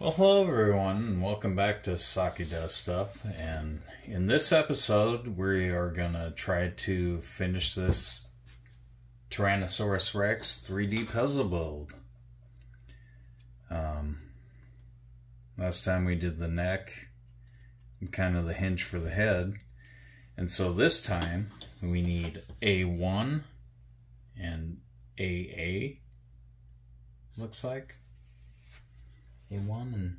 Well, hello everyone, and welcome back to Sockey Does Stuff. And in this episode, we are gonna try to finish this Tyrannosaurus Rex 3D puzzle build. Um, last time we did the neck and kind of the hinge for the head, and so this time we need A1 and AA. Looks like. A1 and,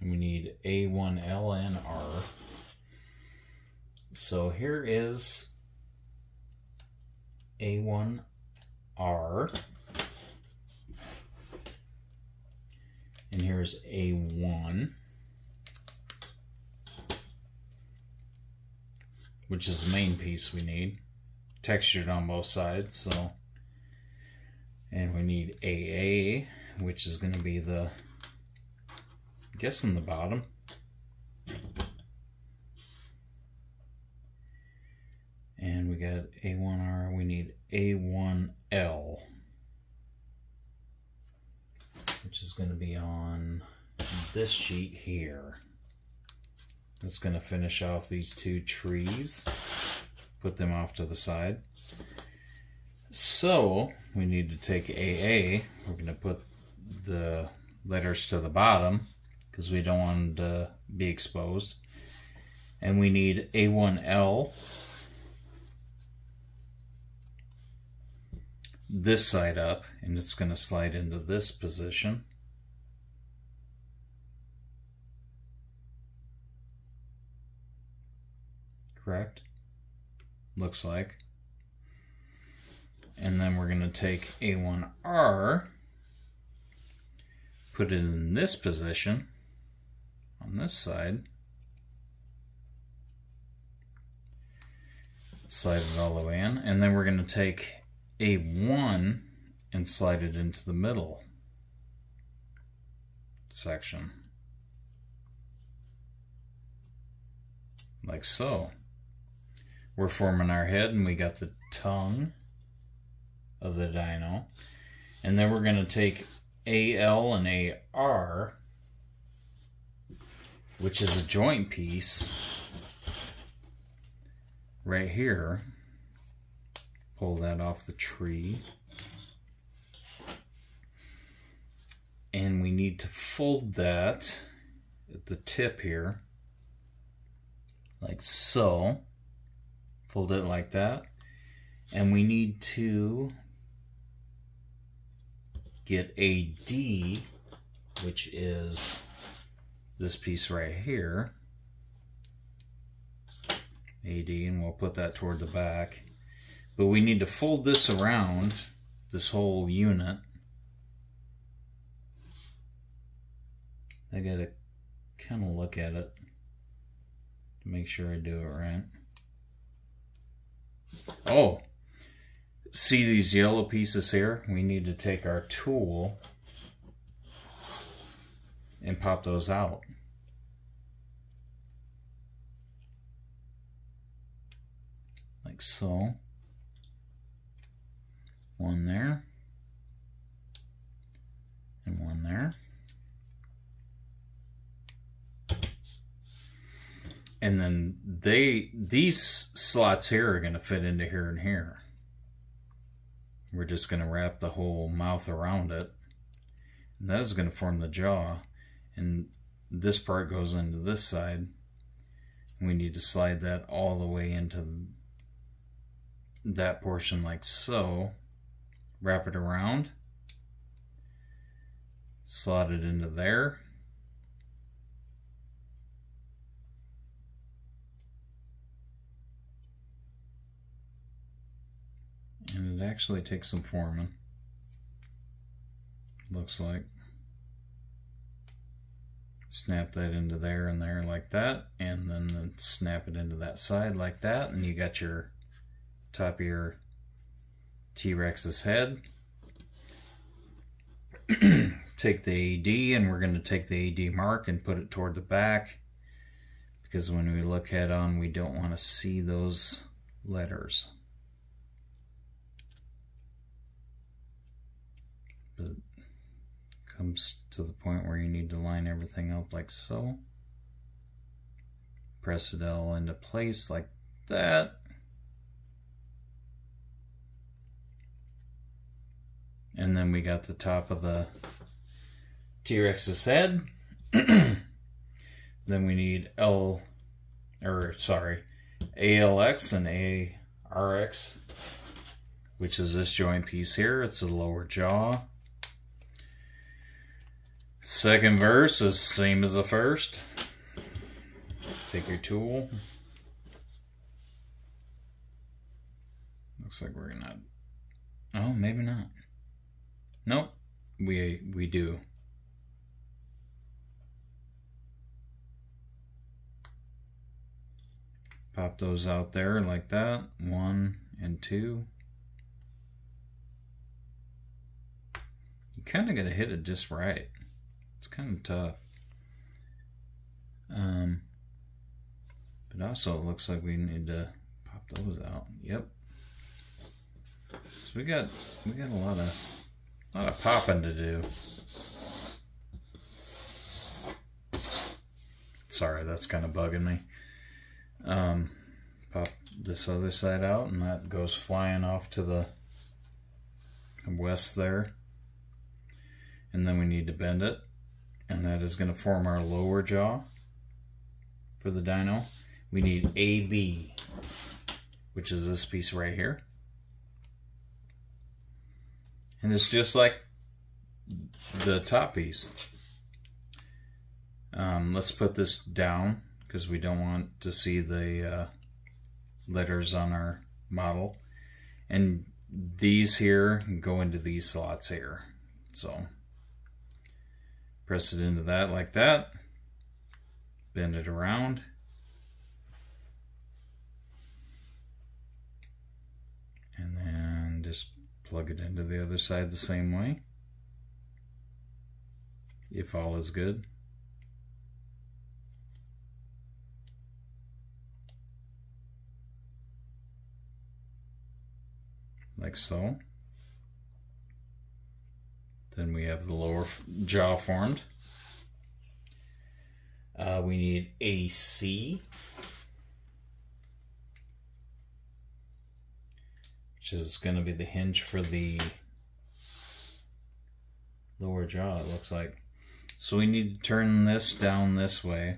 and we need A1L and R. So here is A1R. And here's A1. Which is the main piece we need. Textured on both sides, so and we need AA, which is going to be the, I guess in the bottom. And we got A1R, we need A1L, which is going to be on this sheet here. That's going to finish off these two trees, put them off to the side. So we need to take AA. We're going to put the letters to the bottom because we don't want to be exposed. And we need A1L. This side up, and it's going to slide into this position. Correct? Looks like. And then we're going to take A1R, put it in this position on this side, slide it all the way in, and then we're going to take A1 and slide it into the middle section. Like so. We're forming our head and we got the tongue of the dino. And then we're going to take AL and AR, which is a joint piece, right here. Pull that off the tree. And we need to fold that at the tip here, like so. Fold it like that. And we need to get a D, which is this piece right here, AD, and we'll put that toward the back. But we need to fold this around, this whole unit. I gotta kind of look at it to make sure I do it right. Oh, see these yellow pieces here? We need to take our tool and pop those out. Like so. One there. And one there. And then they these slots here are going to fit into here and here. We're just going to wrap the whole mouth around it. And that is going to form the jaw. And this part goes into this side. We need to slide that all the way into that portion like so. Wrap it around. Slot it into there. And it actually takes some forming. Looks like. Snap that into there and there like that. And then snap it into that side like that. And you got your top of your T-Rex's head. take the AD and we're going to take the AD mark and put it toward the back because when we look head on we don't want to see those letters. But comes to the point where you need to line everything up like so. Press it all into place like that. And then we got the top of the T-Rex's head. then we need L, or sorry, ALX and ARX, which is this joint piece here. It's the lower jaw. Second verse is same as the first. Take your tool. Looks like we're gonna. Oh, maybe not. Nope, we we do. Pop those out there like that. One and two. You kind of got to hit it just right. It's kind of tough. Um, but also it looks like we need to pop those out. Yep. So we got we got a lot of a lot of popping to do. Sorry, that's kind of bugging me. Um, pop this other side out and that goes flying off to the west there. And then we need to bend it and that is going to form our lower jaw for the dino. We need AB, which is this piece right here. And it's just like the top piece. Um, let's put this down because we don't want to see the uh, letters on our model. And these here go into these slots here. So Press it into that like that. Bend it around. And then just plug it into the other side the same way. If all is good. Like so. Then we have the lower jaw formed. Uh, we need AC, which is going to be the hinge for the lower jaw, it looks like. So we need to turn this down this way.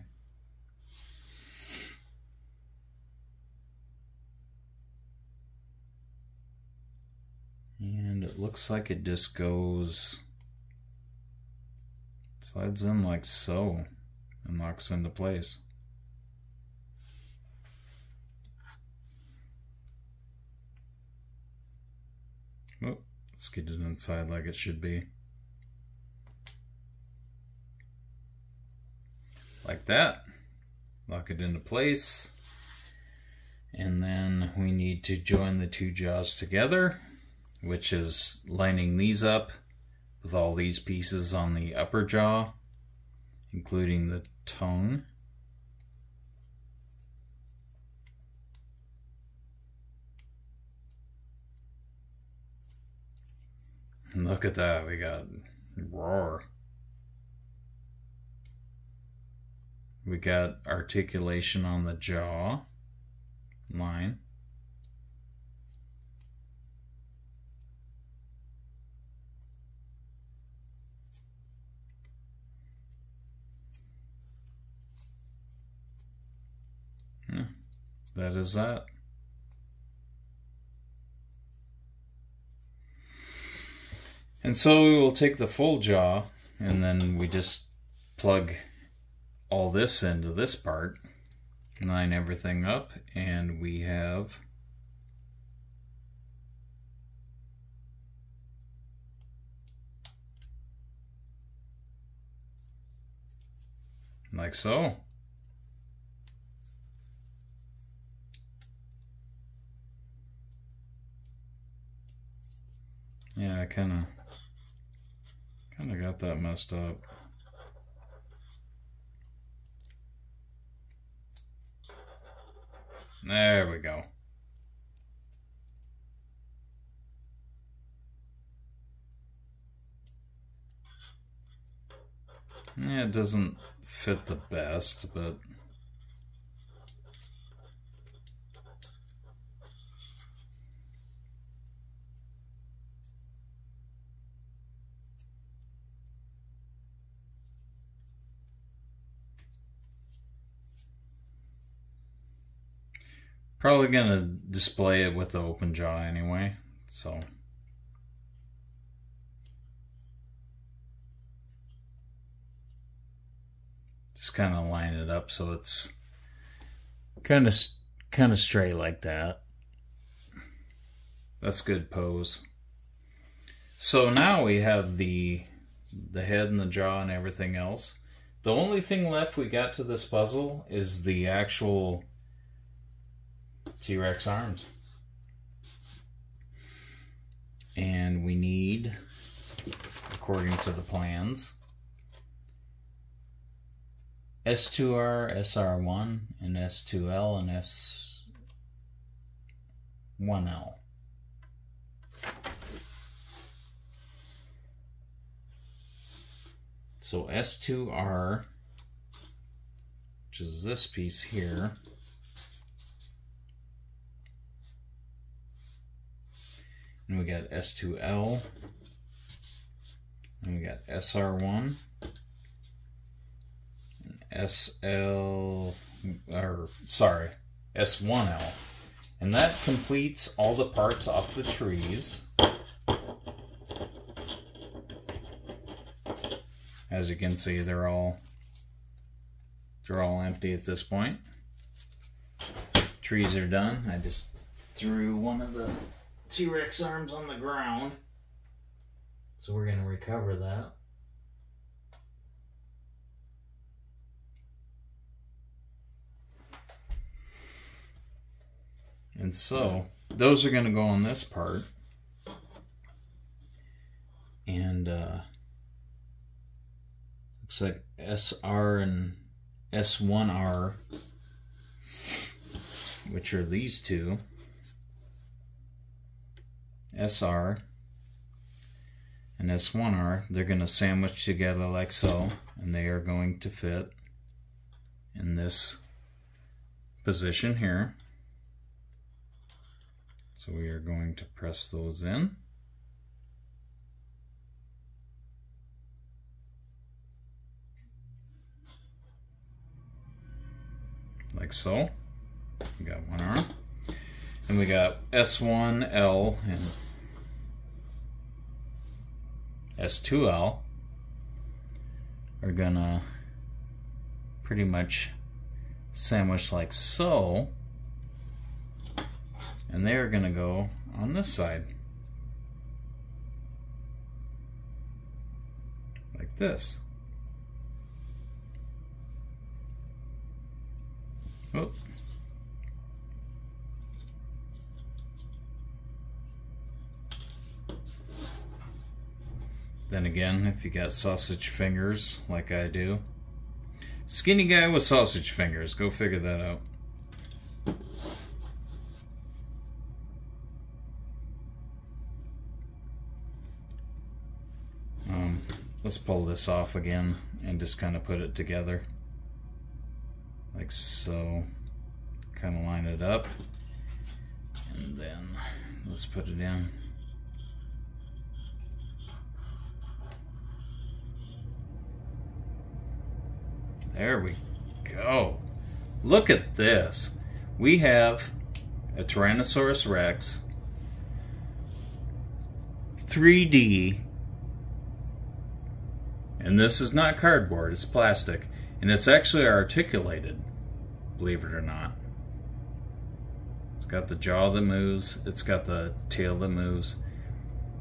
And it looks like it just goes Slides in like so and locks into place. Oh, let's get it inside like it should be. Like that. Lock it into place. And then we need to join the two jaws together, which is lining these up with all these pieces on the upper jaw, including the tongue. And look at that, we got roar. We got articulation on the jaw line. That is that. And so we will take the full jaw and then we just plug all this into this part, line everything up, and we have like so. Yeah, I kind of kind of got that messed up. There we go. Yeah, it doesn't fit the best, but Probably gonna display it with the open jaw anyway, so. Just kind of line it up so it's kind of kind of straight like that. That's good pose. So now we have the the head and the jaw and everything else. The only thing left we got to this puzzle is the actual T-Rex arms. And we need, according to the plans, S2R, SR1, and S2L, and S1L. So S2R, which is this piece here, And we got S2L. And we got SR1. And SL, or sorry, S1L. And that completes all the parts off the trees. As you can see, they're all they're all empty at this point. Trees are done. I just threw one of the T-Rex arms on the ground. So we're going to recover that. And so those are going to go on this part. And uh, looks like SR and S1R, which are these two. SR and S1R, they're going to sandwich together like so, and they are going to fit in this position here. So we are going to press those in. Like so. We got one arm. And we got S1L and S2L are gonna pretty much sandwich like so. And they are gonna go on this side. Like this. Oh, Then again, if you got sausage fingers like I do. Skinny guy with sausage fingers. Go figure that out. Um, let's pull this off again and just kind of put it together. Like so. Kind of line it up. And then let's put it in. There we go. Look at this. We have a Tyrannosaurus Rex 3D and this is not cardboard, it's plastic. And it's actually articulated, believe it or not. It's got the jaw that moves, it's got the tail that moves,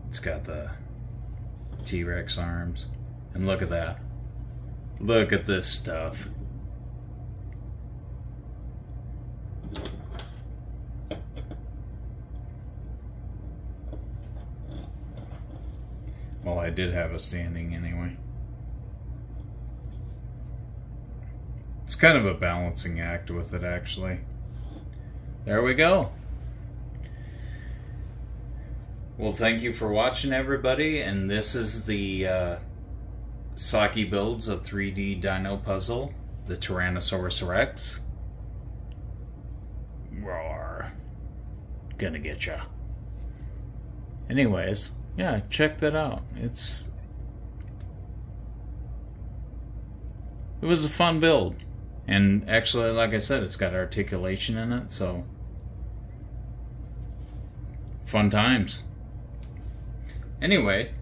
it's got the T-Rex arms. And look at that. Look at this stuff. Well, I did have a standing anyway. It's kind of a balancing act with it, actually. There we go. Well, thank you for watching, everybody, and this is the uh, Sockey builds a 3D Dino Puzzle, the Tyrannosaurus Rex. Roar. Gonna get ya. Anyways, yeah, check that out. It's it was a fun build. And actually, like I said, it's got articulation in it, so fun times. Anyway,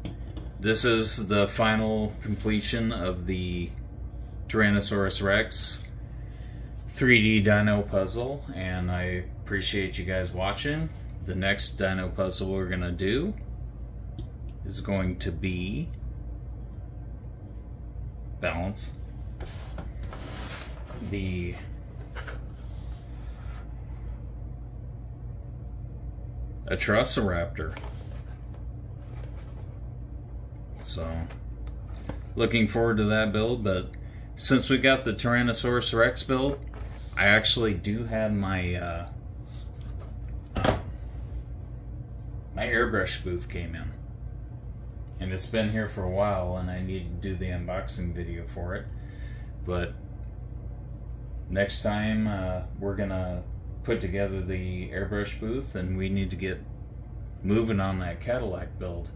this is the final completion of the Tyrannosaurus Rex 3D dino puzzle, and I appreciate you guys watching. The next dino puzzle we're going to do is going to be balance the Atrociraptor. So, looking forward to that build, but since we got the Tyrannosaurus Rex build, I actually do have my uh, my airbrush booth came in. And it's been here for a while and I need to do the unboxing video for it. But next time uh, we're gonna put together the airbrush booth and we need to get moving on that Cadillac build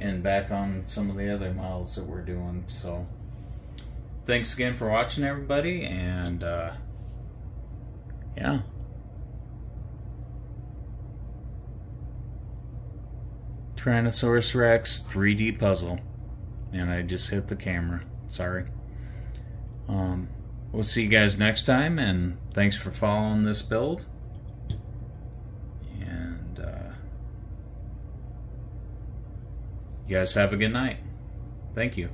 and back on some of the other models that we're doing so. Thanks again for watching everybody and uh, yeah. Tyrannosaurus Rex 3D puzzle and I just hit the camera sorry. Um We'll see you guys next time, and thanks for following this build. And uh, you guys have a good night. Thank you.